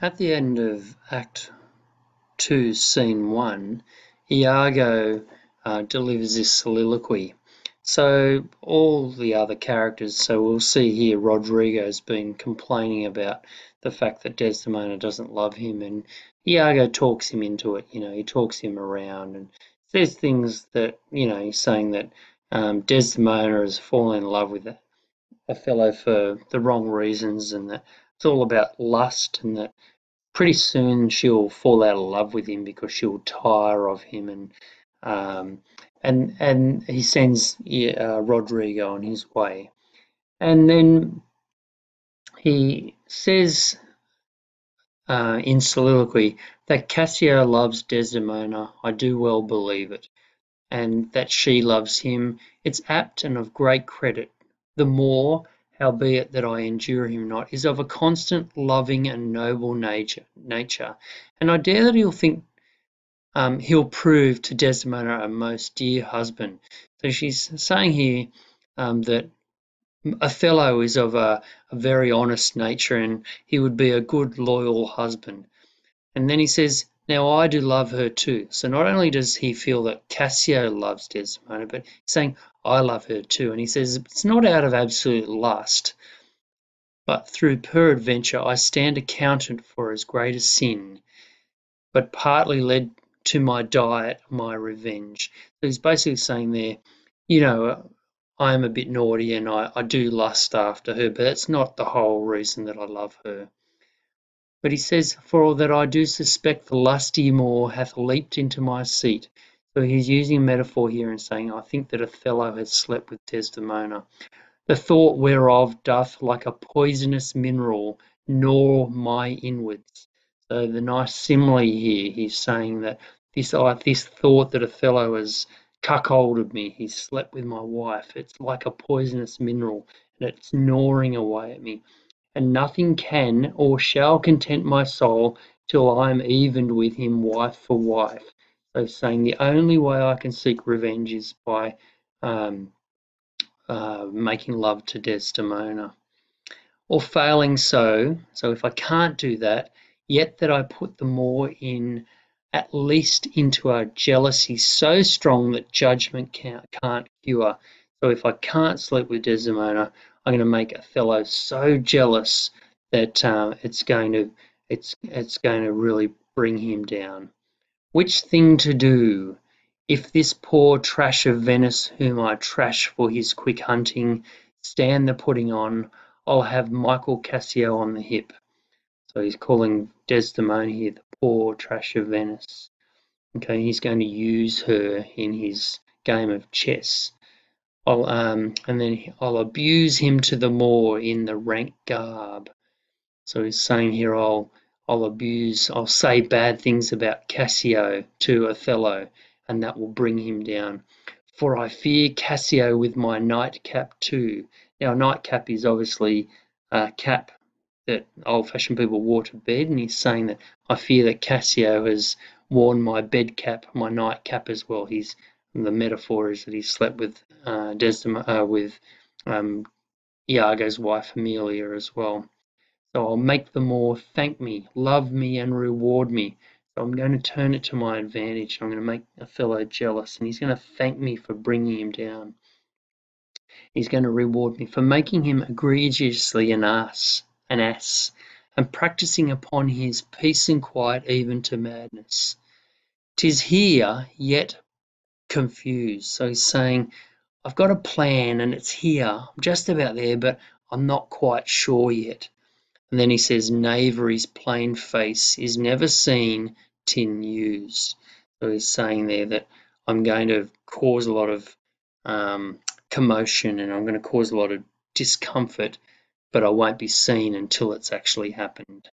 At the end of Act 2, Scene 1, Iago uh, delivers this soliloquy. So all the other characters, so we'll see here Rodrigo's been complaining about the fact that Desdemona doesn't love him and Iago talks him into it, you know, he talks him around and says things that, you know, he's saying that um, Desdemona has fallen in love with a fellow for the wrong reasons and that it's all about lust and that pretty soon she'll fall out of love with him because she'll tire of him and um, and and he sends uh, Rodrigo on his way. And then he says uh, in soliloquy that Cassio loves Desdemona. I do well believe it. And that she loves him. It's apt and of great credit. The more howbeit that I endure him not, is of a constant, loving, and noble nature. nature. And I dare that he'll think um, he'll prove to Desdemona a most dear husband. So she's saying here um, that Othello is of a, a very honest nature and he would be a good, loyal husband. And then he says, now I do love her too. So not only does he feel that Cassio loves Desdemona, but he's saying, I love her too. And he says, it's not out of absolute lust, but through peradventure I stand accountant for as great a sin, but partly led to my diet, my revenge. So he's basically saying there, you know, I am a bit naughty and I, I do lust after her, but that's not the whole reason that I love her. But he says, For all that I do suspect the lusty Moor hath leaped into my seat. So he's using a metaphor here and saying, I think that Othello has slept with Desdemona. The thought whereof doth like a poisonous mineral gnaw my inwards. So the nice simile here, he's saying that this, uh, this thought that Othello has cuckolded me, he's slept with my wife, it's like a poisonous mineral and it's gnawing away at me and nothing can or shall content my soul till I am evened with him wife for wife. So saying the only way I can seek revenge is by um, uh, making love to Desdemona. Or failing so, so if I can't do that, yet that I put the Moor in at least into a jealousy so strong that judgment can't, can't cure. So if I can't sleep with Desdemona, I'm going to make Othello so jealous that uh, it's going to it's it's going to really bring him down. Which thing to do? If this poor trash of Venice, whom I trash for his quick hunting, stand the putting on, I'll have Michael Cassio on the hip. So he's calling Desdemona here the poor trash of Venice. Okay, he's going to use her in his game of chess. I'll, um, and then I'll abuse him to the Moor in the rank garb. So he's saying here, I'll, I'll abuse, I'll say bad things about Cassio to Othello, and that will bring him down. For I fear Cassio with my nightcap too. Now, nightcap is obviously a cap that old-fashioned people wore to bed, and he's saying that I fear that Cassio has worn my bed cap, my nightcap as well. He's the metaphor is that he slept with uh, Desdemona, uh, with um, Iago's wife Emilia as well. So I'll make the Moor thank me, love me, and reward me. So I'm going to turn it to my advantage. I'm going to make Othello jealous, and he's going to thank me for bringing him down. He's going to reward me for making him egregiously an ass, an ass, and practicing upon his peace and quiet even to madness. Tis here, yet confused. So he's saying, I've got a plan and it's here. I'm just about there, but I'm not quite sure yet. And then he says, Knavery's plain face is never seen tin used. So he's saying there that I'm going to cause a lot of um, commotion and I'm going to cause a lot of discomfort, but I won't be seen until it's actually happened.